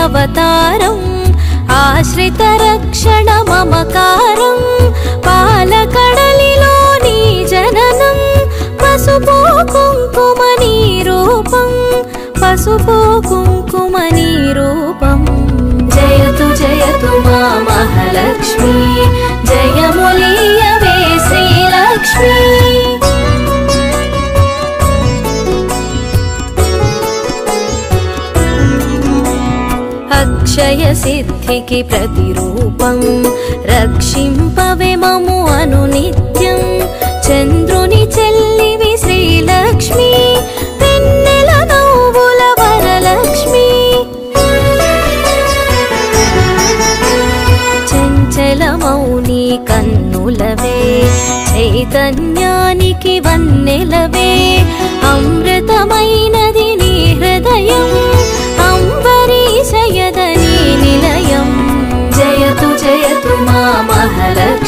रम् आश्रितरक्षणममकारम्। సిద్ధికి ప్రతిరూపం. రక్షింపవే మము అను నిత్యం చంద్రుని చెల్లివి శ్రీలక్ష్మి. వెన్నెల నవ్వుల వరలక్ష్మి. చంచల కన్నులవే. చైతన్యానికి వన్నెలవే.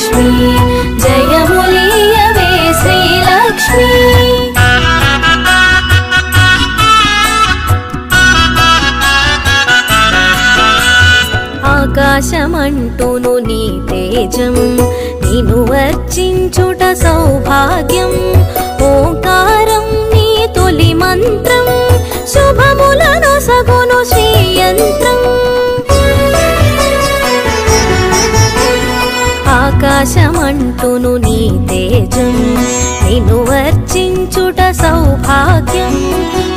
మహాలక్ష్మి జయములీయవే శ్రీలక్ష్మి. ఆకాశమంటూను నీ తేజం నిను వర్చించుట సౌభాగ్యం. ఓంకారం నీ తొలి మంత్రం శుభములను సగును శ్రీయంత్రం. ఆకాశమంటును నీ తేజం. నిన్ను వర్చించుట సౌభాగ్యం.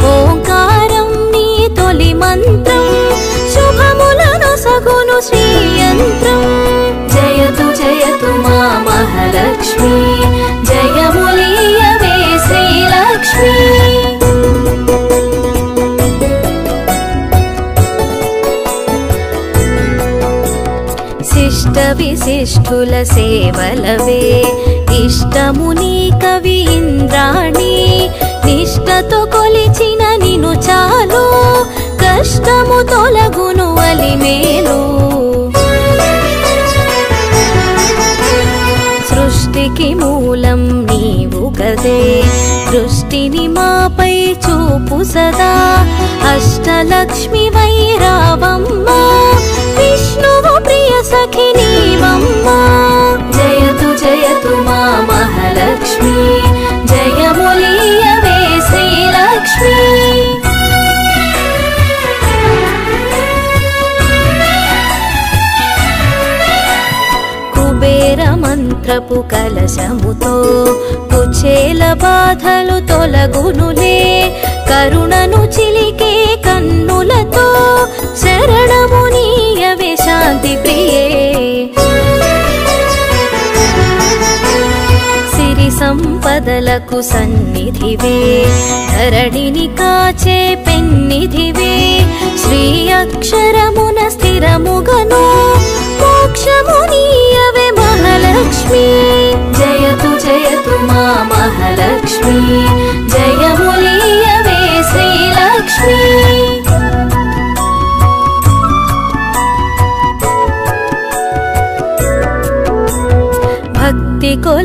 ఓంకారం నీ తొలి మంత్రం. శుభములను సగును శ్రీయంత్రం. శ్రేష్ఠుల సేవలవే. ఇష్టముని కవి ఇంద్రాణి నిష్టతో కొలిచిన నిను చాలు. కష్టము తొలగును అలిమేలు సృష్టికి మూలం నీవు కదే దృష్టిని మాపై చూపు సదా. అష్టలక్ష్మి వైరావమ్మ విష్ణువు సఖి నీవమ్మ జయతు జయతు మా మహాలక్ష్మి. జయములీయవే శ్రీలక్ష్మి. కుబేర మంత్రపు కలశముతో కుచేల బాధలు తొలగునులే. శాంతి ప్రియే. సిరి సంపదలకు సన్నిధివే. ధరణిని కాచే పెన్నిధివే. శ్రీ అక్షరమున స్థిరముగను. మోక్షము నీయవే మహాలక్ష్మి. జయతు జయతు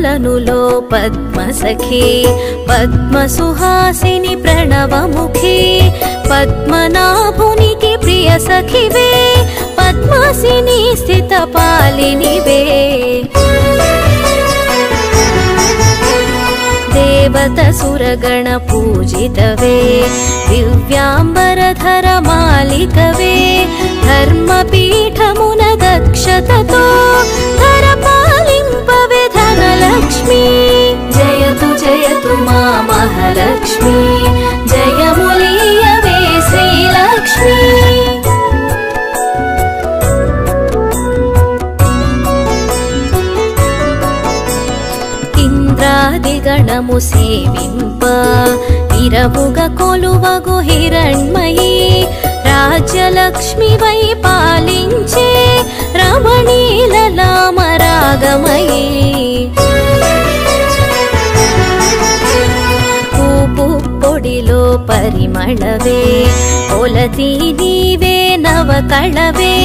భక్తి కొలనులో పద్మసఖి పద్మ సుహాసిని ప్రణవముఖి పద్మనాభునికి ప్రియ సఖివే పద్మాసిని స్థిత పాలినివే దేవత సురగణ పూజితవే దివ్యాంబరధర మాలికవే ధర్మపీఠమున దక్షతతో ధర పాలింపవే ధనలక్ష్మి జయతు జయతు మా మహాలక్ష్మి. జయములీయవే శ్రీలక్ష్మి. ఇంద్రాదిగణము సేవింప ఇరవుగ కొలువగు హిరణ్మయి. రాజ్యలక్ష్మి వై పాలించే రమణీలలామరాగమయీ పూపు పొడిలో పరిమళవే. ఒలతి నీవే నవ కళవే.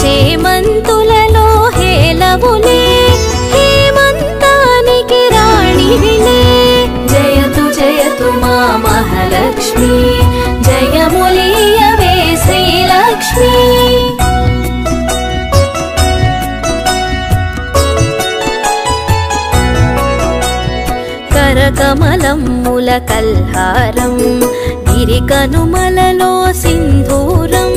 చేమంతులలో హేలవులే హేమంతానికి రాణి విలే కమలమ్ముల కల్హారం గిరికనుమలలో సింధూరం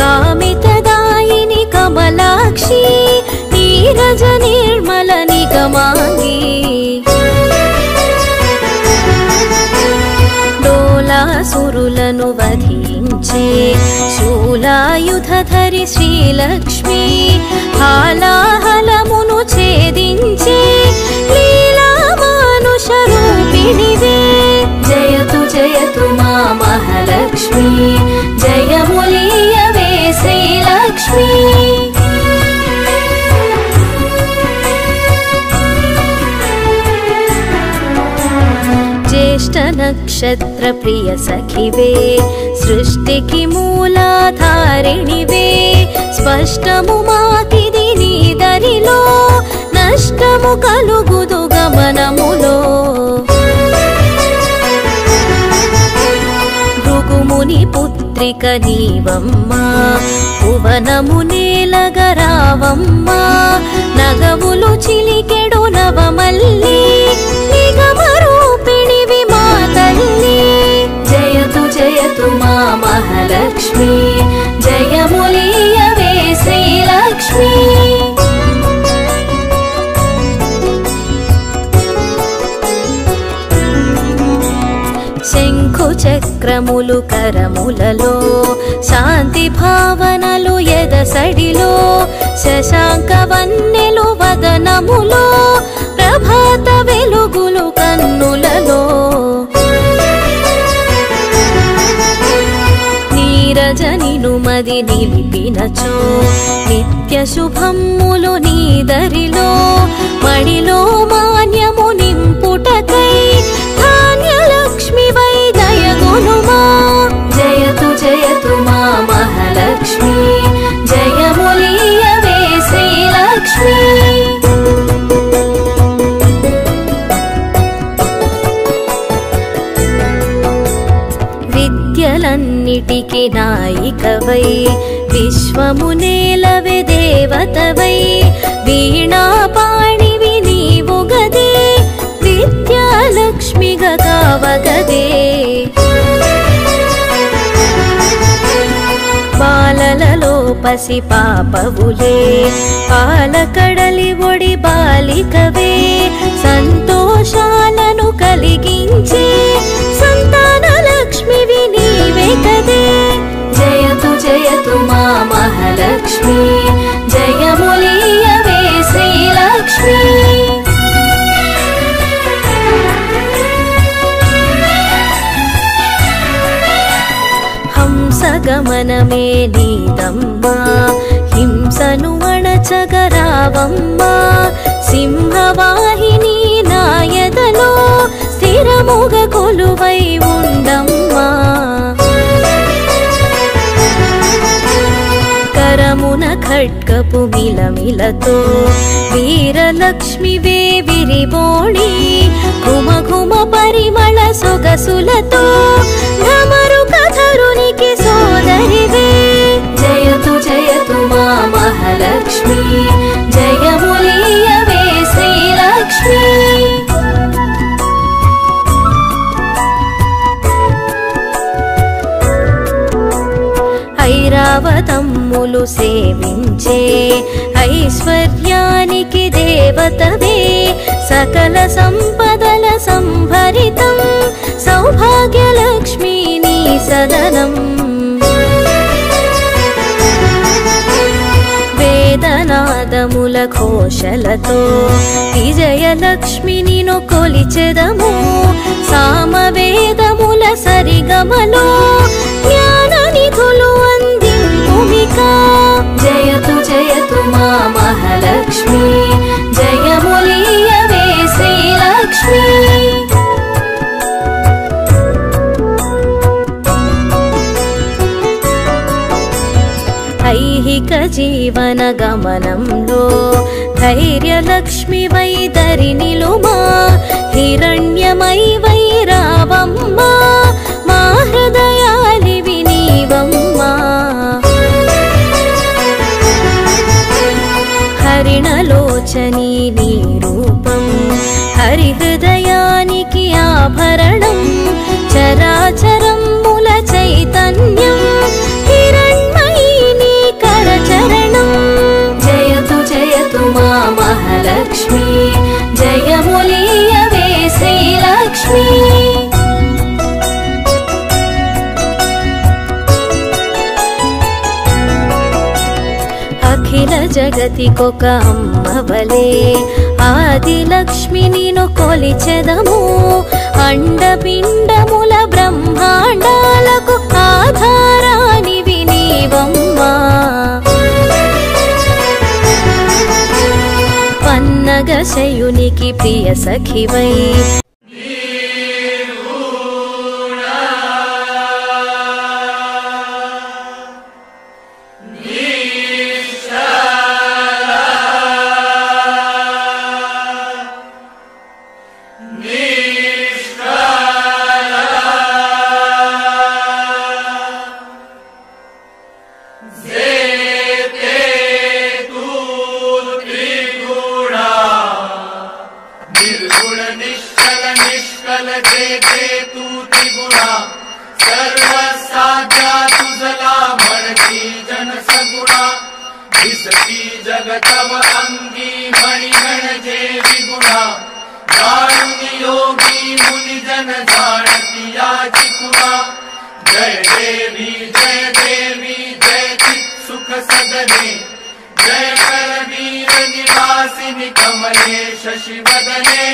కామితదాయిని కమలాక్షి నీరజ నిర్మల నిగమాంగి. డోలాసురులను వధించే శూలాయుధధరి శ్రీలక్ష్మి హాలాహలమును ఛేదించే లీలా रूपिणि वे जयतु जयतु मा महालक्ष्मी। जय वे लक्ष्मी ज्येष्ठनक्षत्रप्रियसखिवे सृष्टिकी मूलाधारिणि वे स्पष्टमुमातिदिनी నష్టము కలుగుదు గమనములో. భృగుముని పుత్రిక నీవమ్మా భువనము నేలగరావమ్మా నగములు చిలికెడు నవమల్లి నిగమరూపిణివి మా తల్లి. జయతు జయతు మా మహాలక్ష్మి. చక్రములు కరములలో శాంతి భావనలు ఎదసడిలో శశాంక వన్నెలు వదనములో ప్రభాత వెలుగులు కన్నులలో. నీరజనిను మది నిలిపినచో నిత్య శుభమ్ములు నీదరిలో మడిలో మాన్యము నింపుటకై దయగునుమా జయతు జయతు మా మహాలక్ష్మి జయములీయవే శ్రీలక్ష్మి విద్యలన్నిటికి నాయికవై విశ్వము నేలవే దేవతవై వీణాపాణివి నీవు గదే విద్యాలక్ష్మిగా కావగదే పసి పాపవులే. పాలకడలి ఒడి బాలికవే. సంతోషాలను కలిగించే సంతాన లక్ష్మివి నీవే కదే. జయతు జయతు మా మహాలక్ష్మి. జయములీయవే శ్రీలక్ష్మి. హంసగమనమే నీదమ్మా అణచగరావమ్మా సింహవాహిని నాయదలో స్థిరముగ కొలువై ఉండమ్మా. కరమున ఖడ్గపు మిలమిలతో వీరలక్ష్మి విరిబోణి ఘుమ ఘుమ పరిమళ సొగసులతో నమరు కథరునికి సోదరివే. జయతు మా మహాలక్ష్మి జయములీయవే శ్రీలక్ష్మి ఐరావతమ్ములు సేవించే ఐశ్వర్యానికి ఘోషలతో విజయలక్ష్మిని కొలిచెదము సామవేదముల సరిగమలో. జ్ఞాన నిధులు అందింపుమిక జయతు జయతు మా మహాలక్ష్మి. జయములీయవే శ్రీలక్ష్మి. ఐహిక జీవన గమనంలో ధైర్యలక్ష్మి వై దరి నిలుమా హిరణ్యమై వై రావమ్మా మా హృదయాలి వినీవమ్మా. హరిణలోచని నీరు జగతికొక అమ్మవలే. ఆదిలక్ష్మి నిను కొలిచెదము. అండపిండముల బ్రహ్మాండాలకు ఆధారాని వినీవమ్మా. పన్నగ శయునికి ప్రియ సఖివై. दिसती जगतव अंगी मणिगण जे विगुणा जाणून योगी मुनी जन जाणती याची खुणा जय देवी जय देवी जय सुख सदने जय करवीर निवासिनि कमले शशिवदने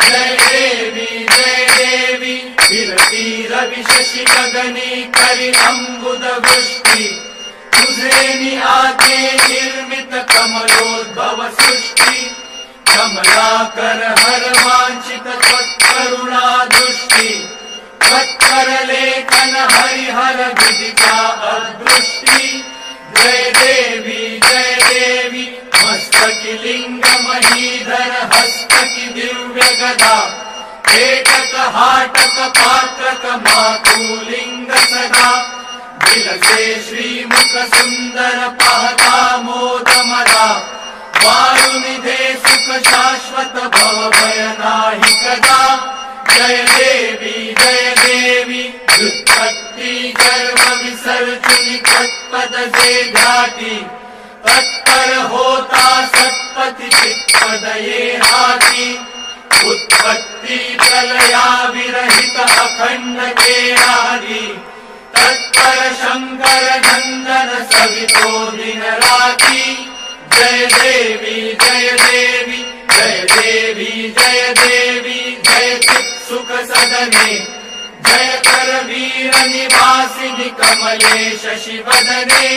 जय देवी जय देवी रवि शशि गगनी करि अम्बुद वृष्टि निर्मित कमलोद्भव सृष्टि। कमलाकर हर वाञ्छित त्वत्करुणा दृष्टि। त्वत्कर लेखन हरिहर अदृष्टि। जय देवी जय देवी मस्तकि लिङ्ग महीधर हस्तकि हाटक पात्रक मातुलिङ्ग सदा विलसे श्रीमुख सुन्दर पाहता वायुनिधे सुख शाश्वत भव भय नाही कदा जय देवी जय देवी व्युत्पत्ति गर्भ विसर्जनी तत्पद से घाटी तत्पर होता सत्पति चित्पद ये हाथी उत्पत्ति प्रलया विरहित अखंड के आदि तत्पर शंकर नंदन सवितो दिन राती जय देवी जय देवी जय देवी जय देवी जय चित सुख सदने। जय कर कमले शशि वदने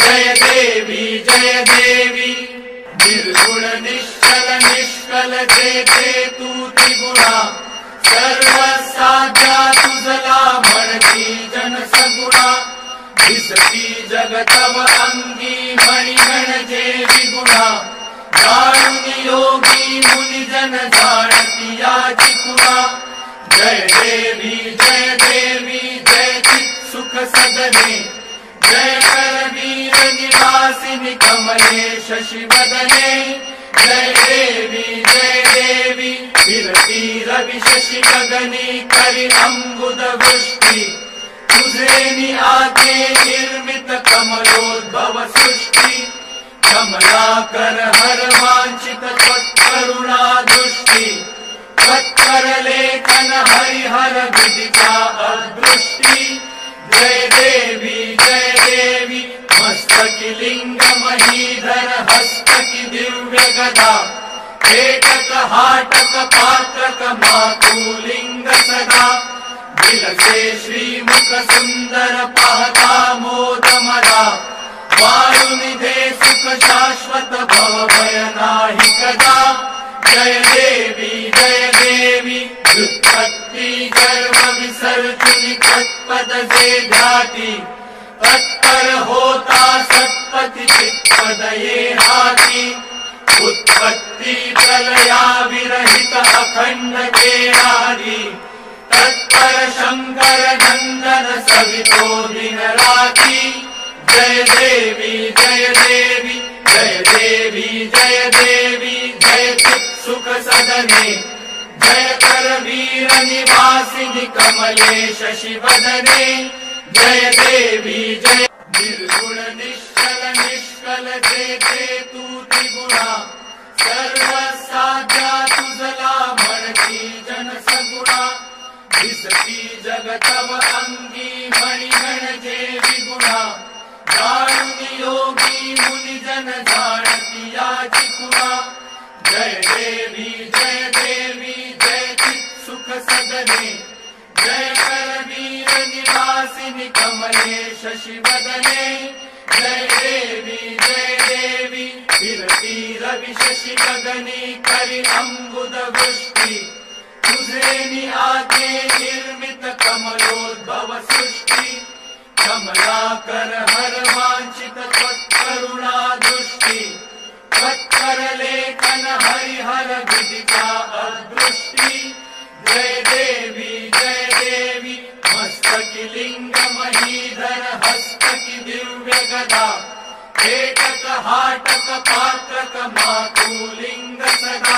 जय देवी जय देवी निर्गुण निश्चल निष्कल जे जे तू त्रिगुणा जगतव अङ्गी मणिगण जे विगुणा दारुणि योगी मुनिजन जानति याचि गुणा जय देवी जय देवी जय चित् सुख सदने जय कमले शशि वदने जय देवी जय देवी। विरती रवि शशि गगनी करि अम्बुद वृष्टि। तुझे नि आते निर्मित कमलोद्भव सृष्टि। कमलाकर हर वाञ्छित त्वत्करुणा दृष्टि। त्वत्कर लेखन हरिहर विदिता अदृष्टि जय देवी जय देवी लिङ्ग महीधर हस्तकि मातुलिङ्ग सदा। विलसे श्रीमुख सुन्दर पाहता मोद मदा वायुनिधे सुख शाश्वत भव भय नाही कदा। जय देवी जय देवी विसर्जनी तत्पद से घाटी तत्पर होता सत्पति चित्पद ये हाथी उत्पत्ति प्रलया विरहित अखंड के आदि। तत्पर शंकर नंदन सवितो दिन राती। जय देवी जय देवी जय देवी जय देवी जय चित सुख सदने य कली निवासि कमलेशि जय देवी जय निर्गुण निश्चल निष्कल चेते तु त्रिगुणा सर्वसाध्या तुजला मणकी जन सगुणा दिसती जगतव अङ्गी मणिगण जे विगुणा दारुणि योगी मुनिजन जानति गुणा जय देवी जय सदने। जय करवीर निवासिनि कमले शशिवदने। जय देवी जय देवी विरति रवि शशि गगनी करि अम्बुद वृष्टि। तुझे निआते निर्मित कमलोद्भव सृष्टि। कमलाकर हर वाञ्छित दृष्टि त्वत्कर लेखन हरिहर विदिता अदृष्टि जय देवी जय देवी हस्तकि लिङ्ग महीधर हस्तकि दिव्य गदाेटक हाटक पात्रक मातु लिङ्ग